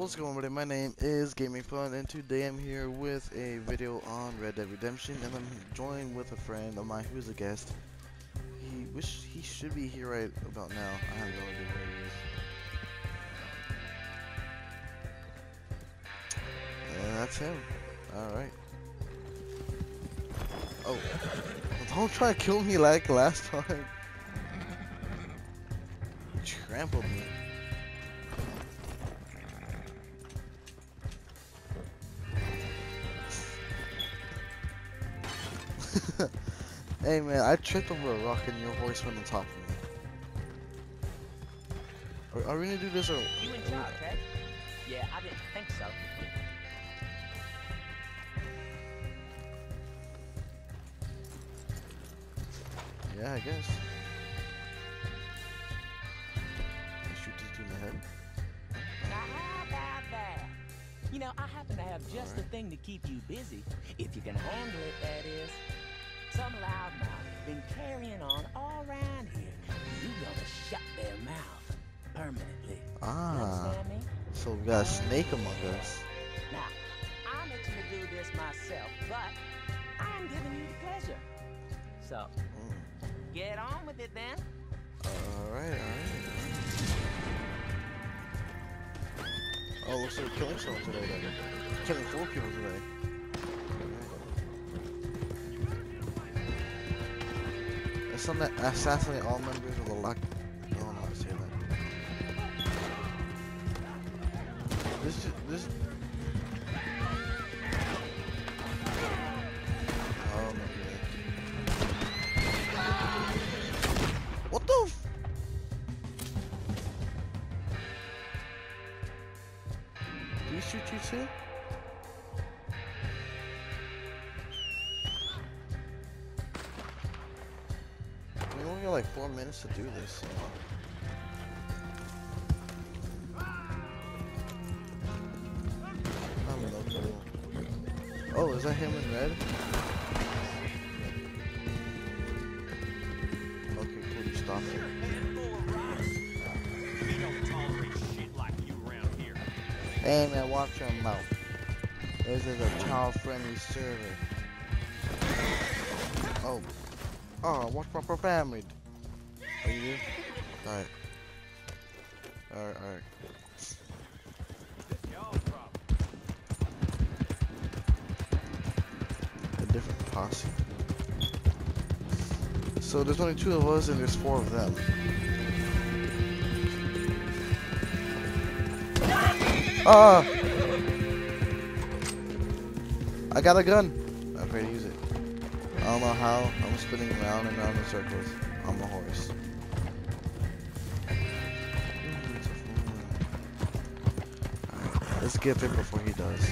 What's going on everybody? My name is Gaming Fun and today I'm here with a video on Red Dead Redemption and I'm joined with a friend of mine who's a guest. He wish he should be here right about now. I have no idea where he is. And that's him. Alright. Oh. Don't try to kill me like last time. Trampled me. Hey man, I tripped over a rock and your horse went on top of me. Are, are we gonna do this or? You in charge, eh? Yeah, I didn't think so. Yeah, I guess. I shoot this dude in the head. Now, how about that? You know, I happen to have just the thing to keep you busy, if you can handle it, that is. Some loudmouth been carrying on all around here. You gonna shut their mouth permanently. Ah, so we got a snake among us. Now, I'm itching to do this myself, but I'm giving you the pleasure. So, Mm. get on with it then. Alright, alright. Oh, looks like killing someone today then. Killing four people today. That assassinate all members of the lock. Say that. This, this. Only got like four minutes to do this. Oh, is that him in red? Okay, cool. You stopped it. Hey man, watch your mouth. This is a child-friendly server. Oh. Oh, watch proper family. Are you? Alright. Alright, alright. A different posse. So there's only two of us and there's four of them. Ah! I got a gun. I'm ready to use it. I don't know how. Spinning round and round in circles. I'm a horse. Let's get there before he does.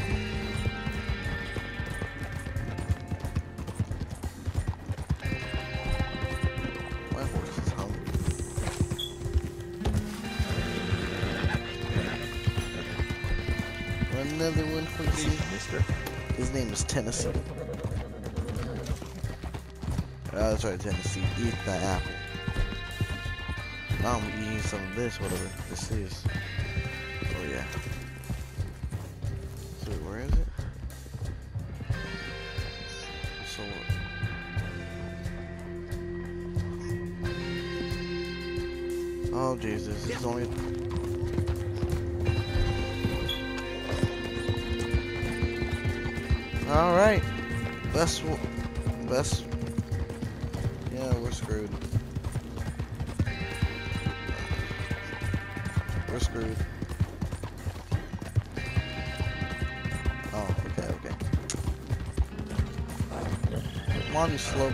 My horse is hungry. Another one for you, mister. His name is Tennessee. That's right, Tennessee. Eat the apple. Now I'm eating some of this, whatever this is. Oh, yeah. So, where is it? So, Oh Jesus, It's only. All right, best, w- Come on, you slow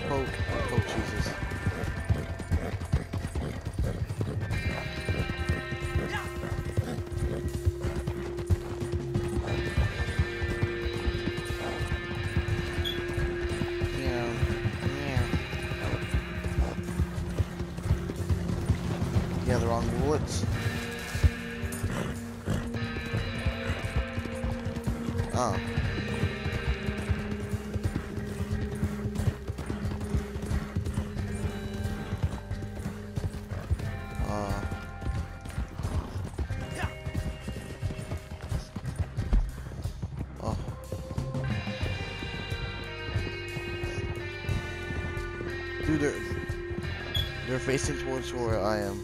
towards where I am.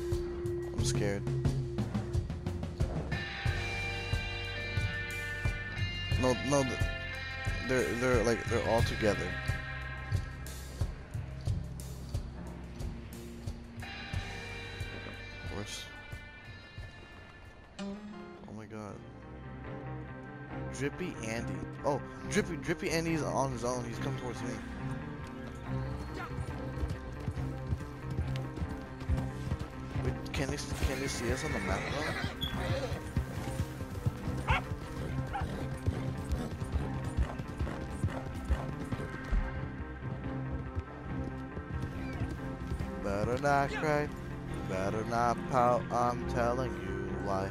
I'm scared. No, no, they're they're like they're all together. Of course. Oh my god. Drippy Andy. Oh, Drippy Drippy Andy's on his own. He's coming towards me. Can they on the map though? Better not cry, better not pout, I'm telling you why.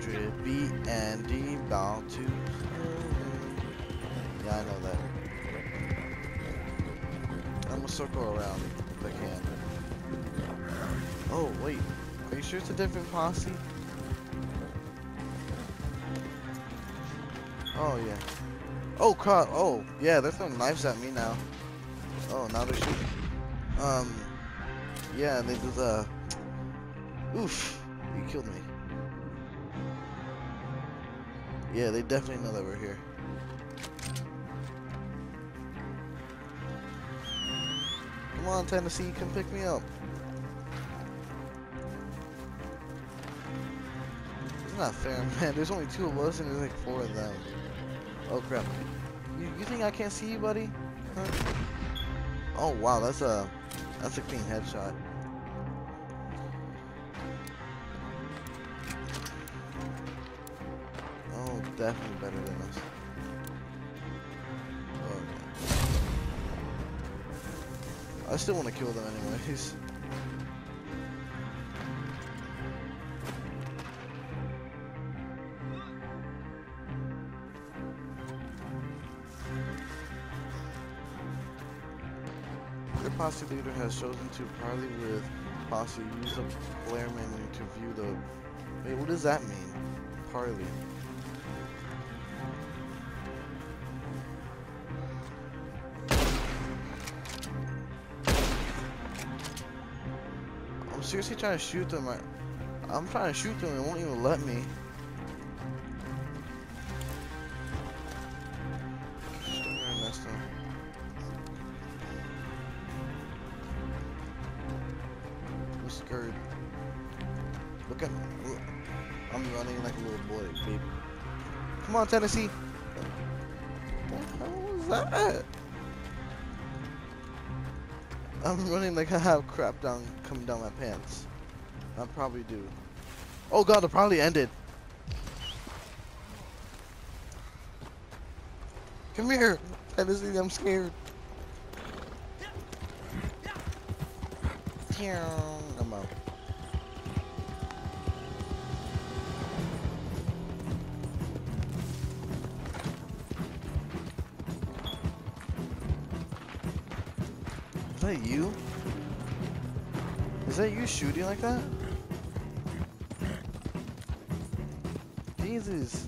Drippy Andy bound to Yeah, I know that. I'm gonna circle around. Oh, wait. Are you sure it's a different posse? Oh, yeah. Oh, crap. Oh, yeah, they're throwing knives at me now. Oh, now they're shooting. Um, yeah, they did the. Oof, you killed me. Yeah, they definitely know that we're here. Come on, Tennessee, come pick me up. It's not fair, man. There's only two of us and there's like four of them. Oh crap. You, you think I can't see you, buddy? Huh? Oh wow, that's a that's a clean headshot. Oh, definitely better than us. I still want to kill them anyways. posse leader has chosen to parley with posse. Use the flare menu to view the. Wait, what does that mean? Parley. I'm seriously trying to shoot them. I, I'm trying to shoot them it won't even let me. Tennessee. What the hell was that? I'm running like I have crap down coming down my pants. I probably do. Oh god, it probably ended. Come here, Tennessee. I'm scared. I'm that you? Is that you shooting like that? Jesus.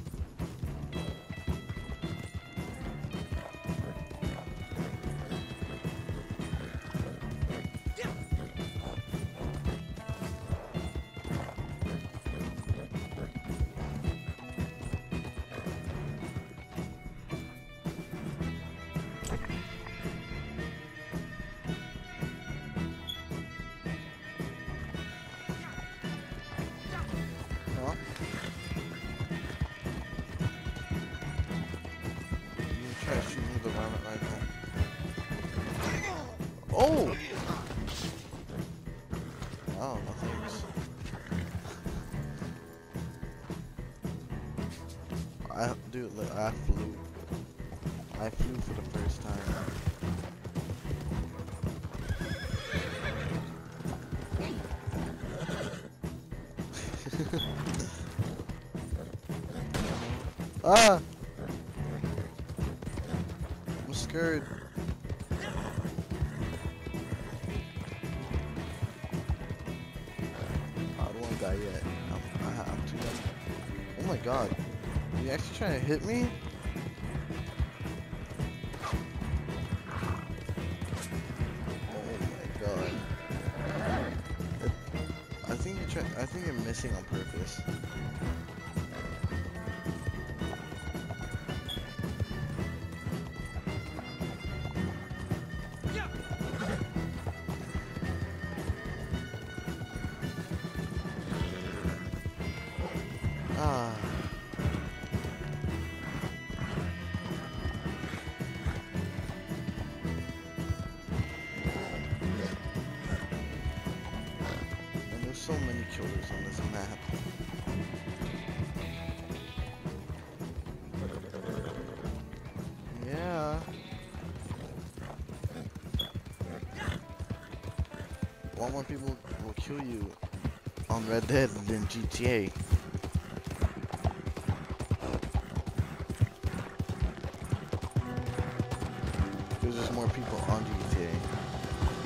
scared. Not one guy yet. I'm, I, I'm too young. Oh my god. Are you actually trying to hit me? Oh I think you're I think you're missing on purpose. A lot more people will kill you on Red Dead than GTA. There's just more people on GTA.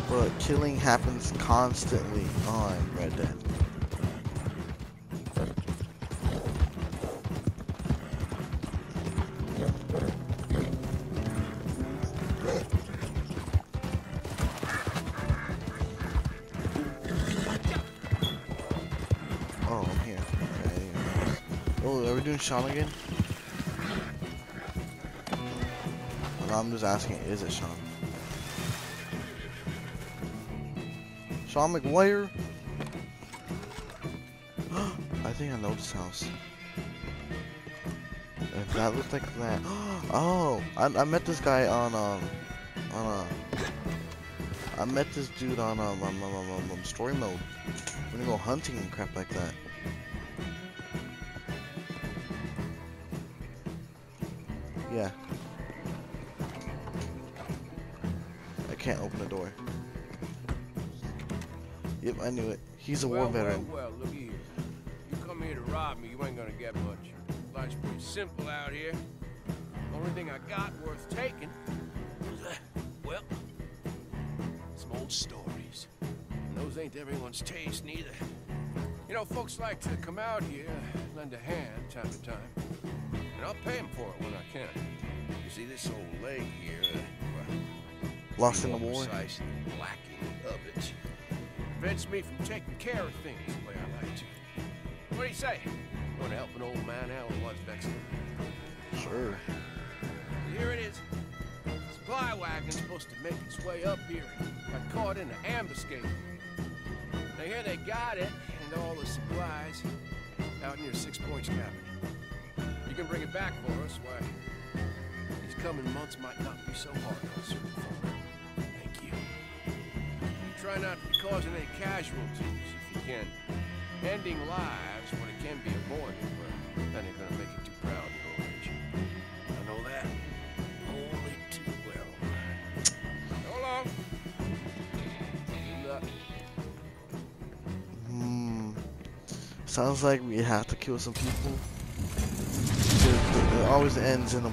But killing happens constantly on Red Dead. Doing Sean I'm just asking, is it Sean? Sean McGuire? I think I know this house. If that looks like that. Oh, I, I met this guy on, um, on, uh, I met this dude on, um, um, um, um, um, story mode. We're gonna go hunting and crap like that. Yeah. I can't open the door. Yep, I knew it. He's a war veteran. Well, well, look here. You come here to rob me, you ain't gonna get much. Life's pretty simple out here. Only thing I got worth taking is, uh, well, some old stories. And those ain't everyone's taste, neither. You know, folks like to come out here, lend a hand time to time. And I'll pay 'em for it when I can. You see, this old leg here, uh, Lost in the war. precisely, lacking of it. Prevents me from taking care of things the way I like to. What do you say? Want to help an old man out with what's vexing him? Sure. Here it is. Supply wagon's supposed to make its way up here. Got caught in an ambuscade. Now here they got it and all the supplies out near Six Points Cabin. Can bring it back for us. Why? These coming months might not be so hard on folk. Thank you. Try not to be causing any casualties if you can. Ending lives when it can be avoided, well, that ain't gonna make you too proud in old age. I know that only too well. So long. Good luck. Hmm. Sounds like we have to kill some people. It, always ends in a.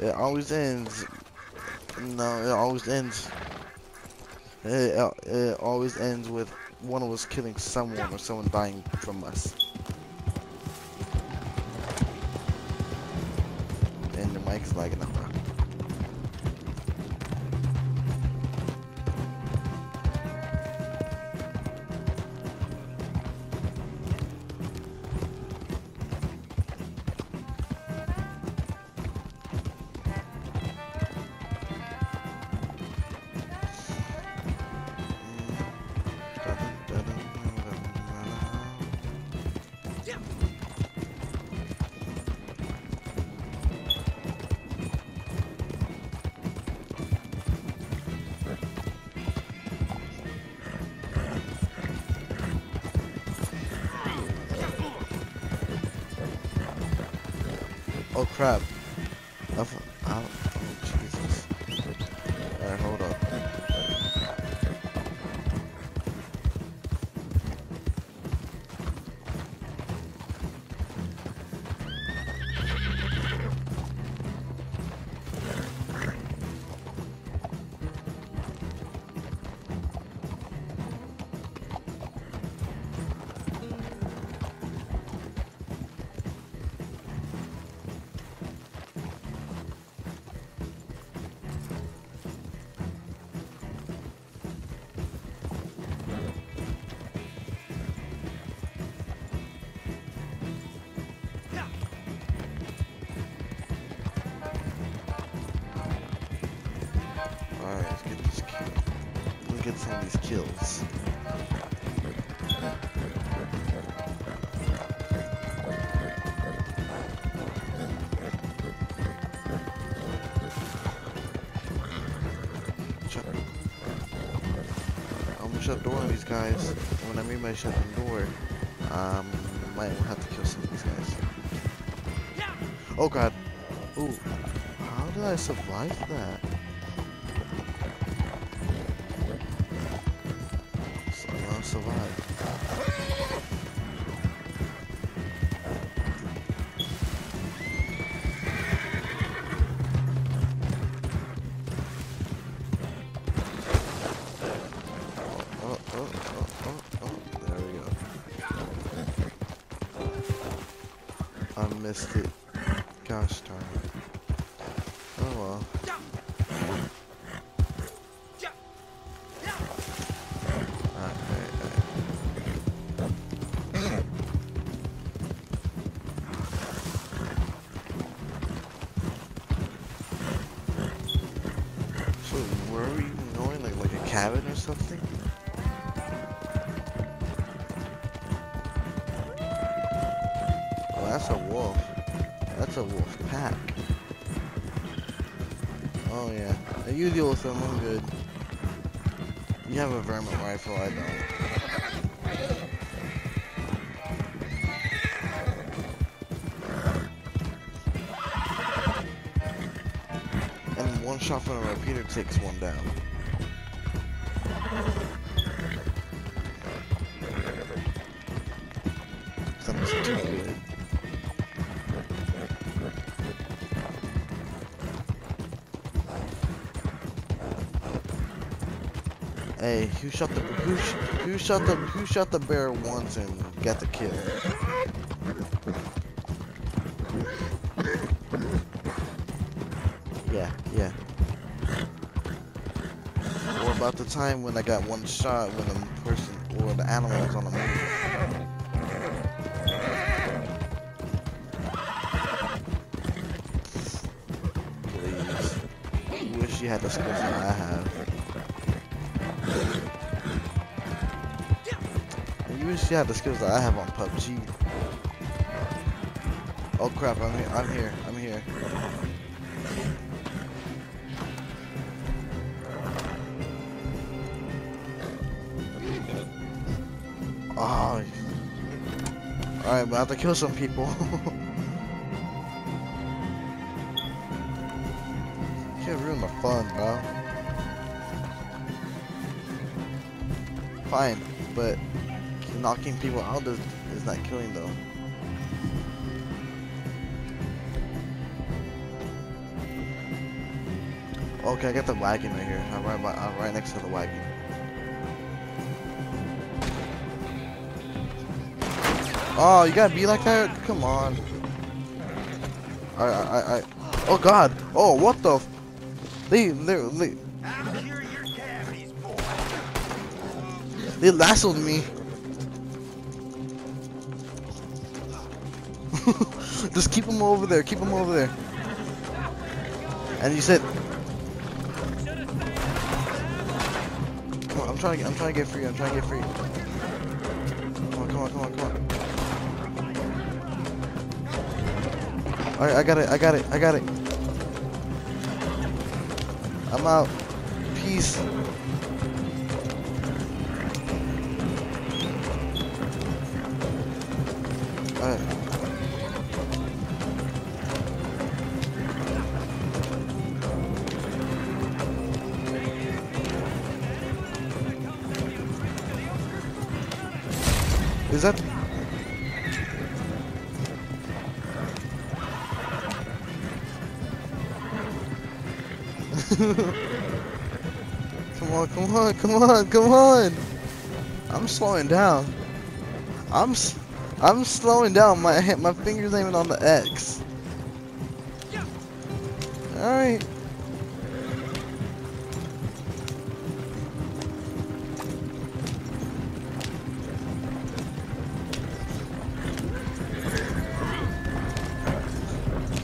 It always ends. No, it always ends. It, it always ends with one of us killing someone or someone dying from us. And the mic's lagging. Crap. Alright, let's get this kill. Let's get some of these kills. Shut- I'm gonna shut the door on these guys. When I mean by shut the door, um, might have to kill some of these guys. Oh god. Ooh. How did I survive that? I wolf pack. Oh yeah. Uh, You deal with them, I'm good. You have a varmint rifle, I don't. And one shot from a repeater takes one down. Who shot the who sh who shot the who shot the bear once and got the kill? Yeah, yeah. Or about the time when I got one shot when the person or the animal was on the move. Please. Wish you had the skills that I have. You wish you had the skills that I have on PUBG. Oh crap, I'm here, I'm here, I'm here. Ah. Oh. Alright, but I have to kill some people. knocking people out is, is not killing though. Okay, I got the wagon right here. I'm right, by, I'm right next to the wagon. Oh, you gotta be like that? Come on. I, I, I. Oh God. Oh, what the? F they, they, they, I'll cure your cavities, boy. they lassoed me. Just keep them over there. Keep them over there. And you said. Come on, I'm trying to. Get, I'm trying to get free. I'm trying to get free. Come on, come on, come on, come on. All right, I got it. I got it. I got it. I'm out. Peace. Come on, come on, come on, come on. I'm slowing down. I'm I'm slowing down. My my fingers aiming on the X. All right.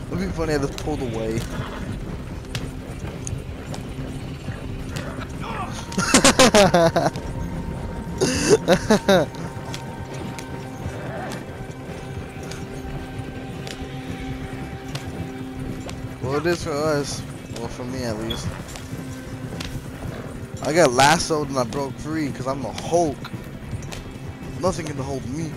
It'd be funny if this pulled away. well, it is for us. Well, for me at least. I got lassoed and I broke free because I'm a Hulk. Nothing can hold me.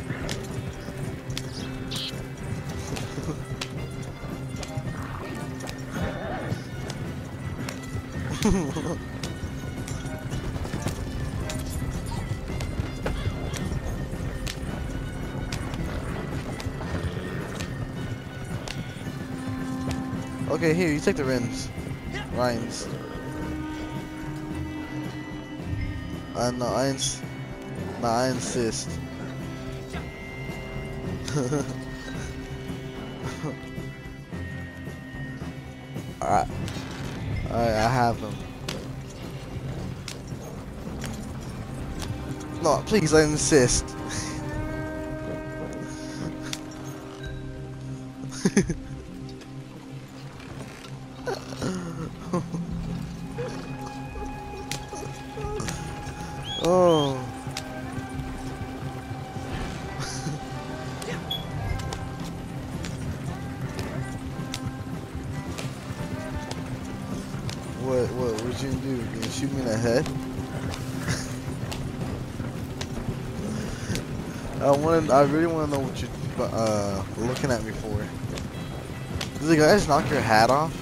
okay, here, you take the rims. Ryan's. Uh, no, I ins no, I insist. Alright. Alright, I have them. No, please, I insist. I want, I really want to know what you're uh, looking at me for. Did the guys knock your hat off?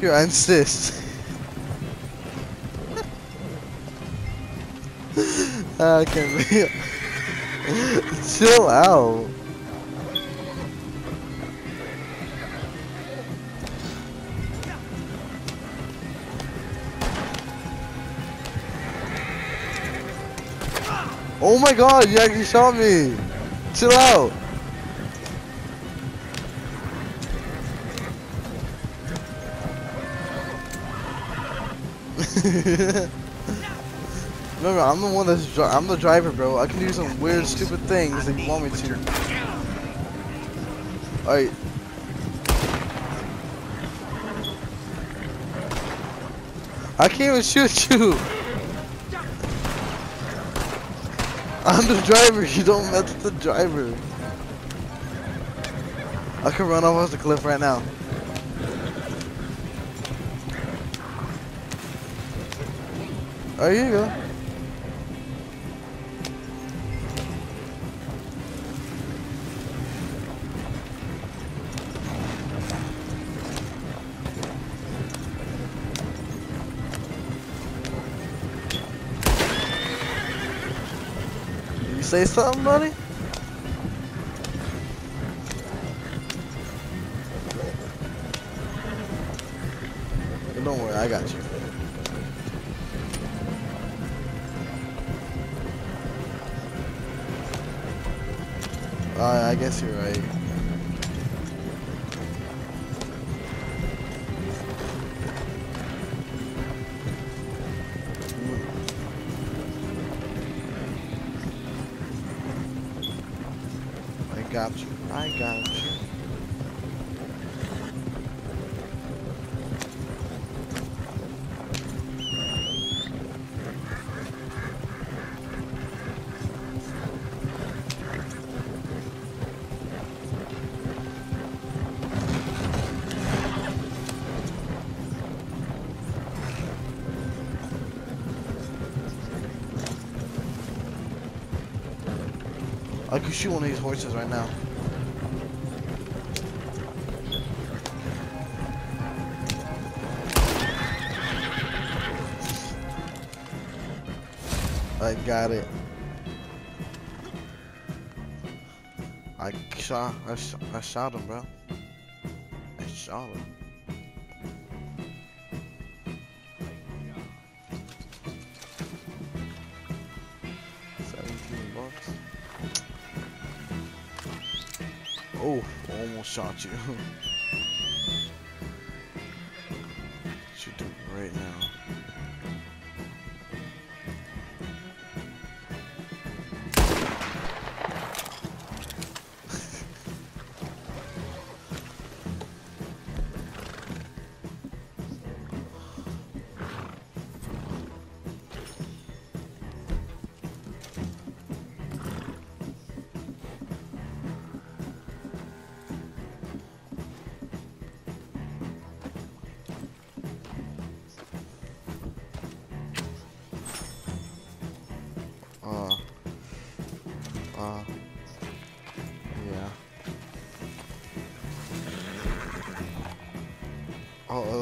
Here, I insist. I can't. Chill out. Oh my god, you actually shot me. Chill out. Remember, I'm the one that's dri I'm the driver, bro. I can do some weird, stupid things if you want me to. Alright. I can't even shoot you. I'm the driver. You don't mess with the driver. I can run off the cliff right now. Oh, here you go. Say something, buddy? Don't worry, I got you. Uh, I guess you're right. I could shoot one of these horses right now. I got it. I shot, I, sh I shot him, bro. I shot him. Shot you.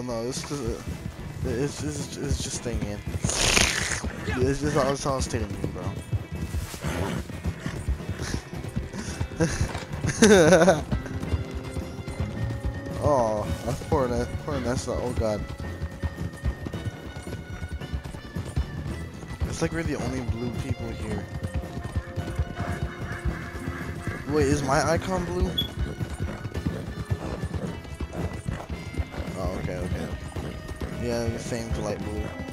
no, this is uh, it's, it's, it's just staying in. It's just all, it's all staying in, bro. oh, that's poor, Nessa. Poor Nessa. Oh god. It's like we're the only blue people here. Wait, is my icon blue? Yeah, the same light blue.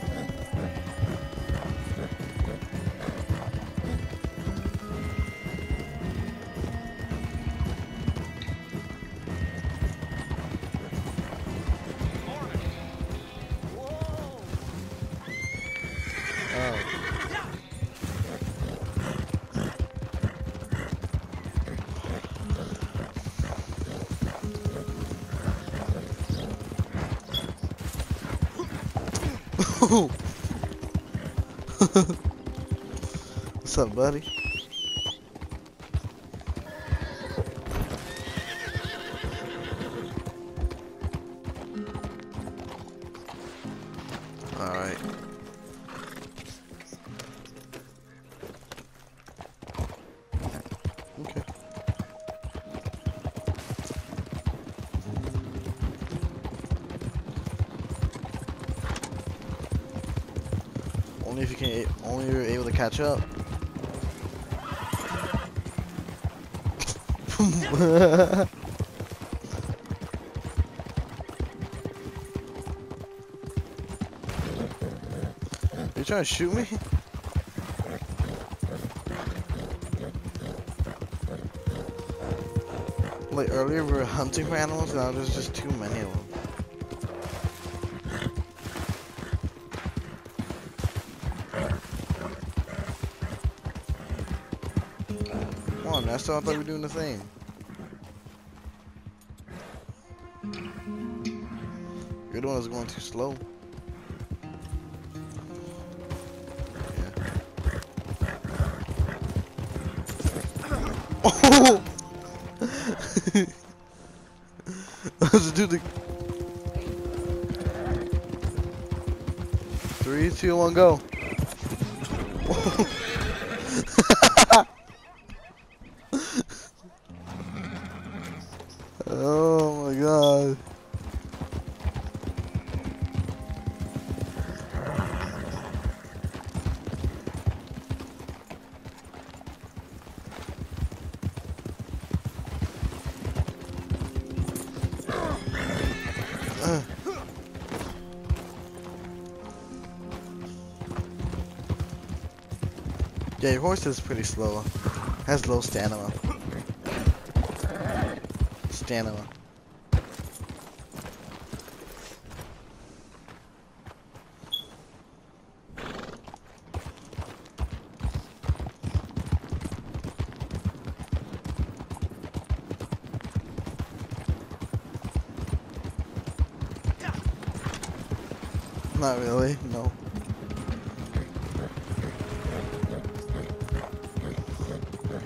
What's up, buddy? If you can, only you're able to catch up. you trying to shoot me? Like earlier we were hunting for animals, now there's just too many of them. Come on, that's all I thought we were doing the same. You're the one that's going too slow. Oh! Let's do the three, two, one, go. Oh my god. Yeah, your horse is pretty slow. Has low stamina. Stamina. Not really, no.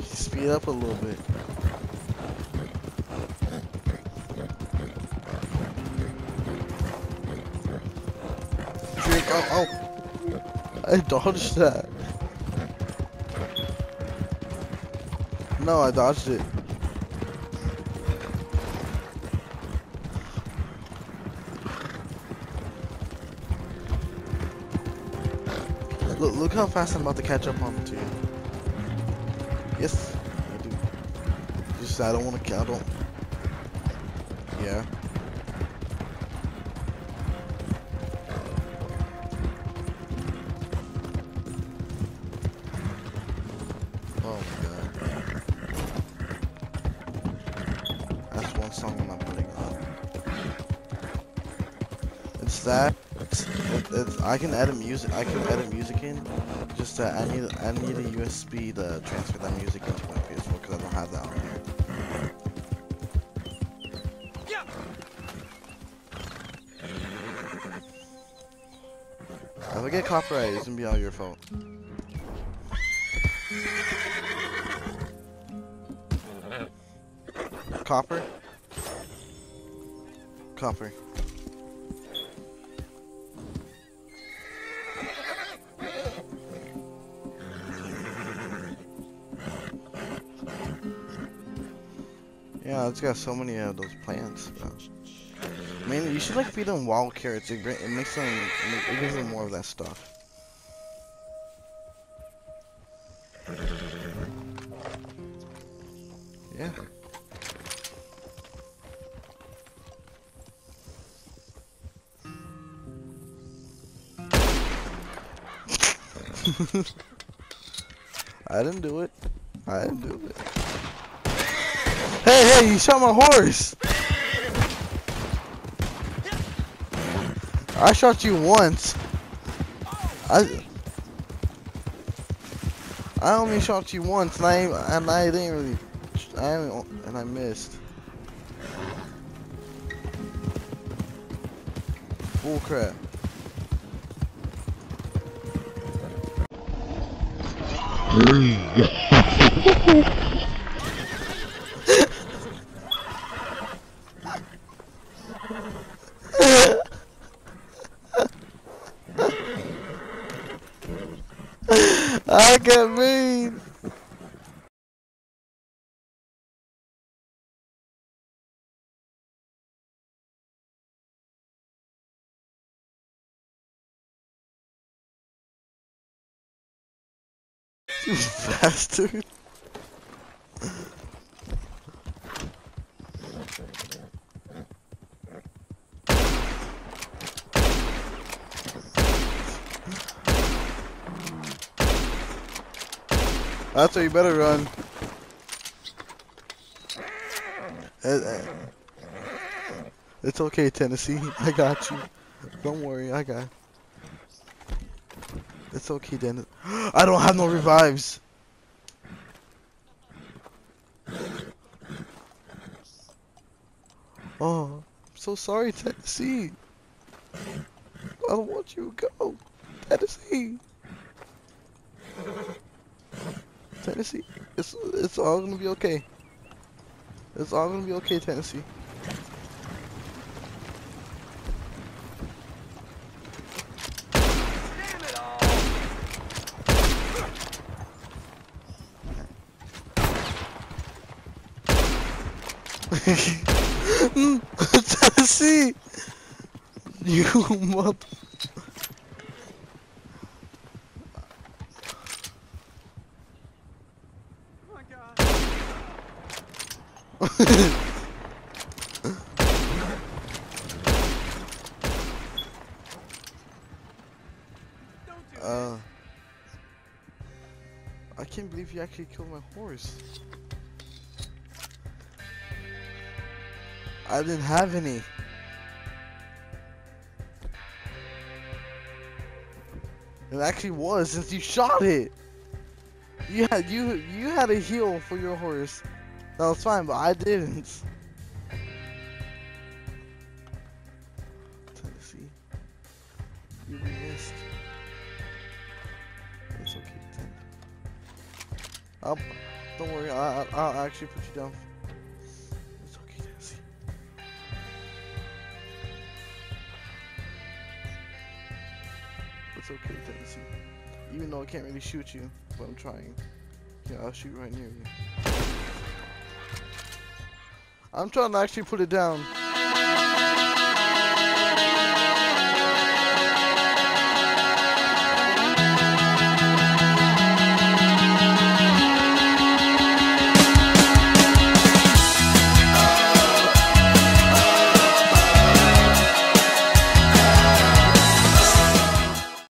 Speed up a little bit. Oh, oh. I dodged that. No, I dodged it. Look, look how fast I'm about to catch up on to you. Yes, I do. Just I don't want to. I don't. Yeah. I can edit music. I can edit music in. Just that I need I need a USB to transfer that music into my PS4 because I don't have that on here. If I get copyright, it's gonna be all your fault. Copper? Copper. It's got so many of those plants. Bro. Man, you should like feed them wild carrots. It, it makes them, it gives them more of that stuff. Yeah. I didn't do it. I didn't do it. Hey, hey, you shot my horse! I shot you once. I I only shot you once, and I and I didn't really, I and I missed. Bull crap. Get mean. You bastard. That's why you better run. Uh, uh, It's okay, Tennessee. I got you. Don't worry, I got. It's okay, Dennis. I don't have no revives. Oh, I'm so sorry, Tennessee. I don't want you to go, Tennessee. Tennessee, it's it's all gonna be okay. It's all gonna be okay, Tennessee. Tennessee, you mother. Oh my god. Don't do uh, I can't believe you actually killed my horse. I didn't have any. It actually was since you shot it. You had you you had a heal for your horse. That was fine, but I didn't. Tennessee, you missed. It's okay, Ten. I'll, don't worry, I, I'll actually put you down. It's okay, Tennessee. It's okay, Tennessee. Even though I can't really shoot you, but I'm trying. Yeah, I'll shoot right near you. I'm trying to actually put it down.